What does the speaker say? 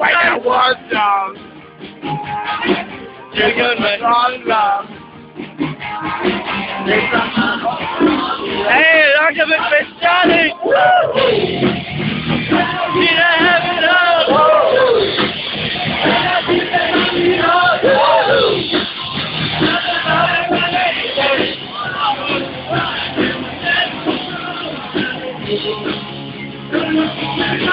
Wait. Wrong, um. Hey, look at it, Miss Johnny! Thank you.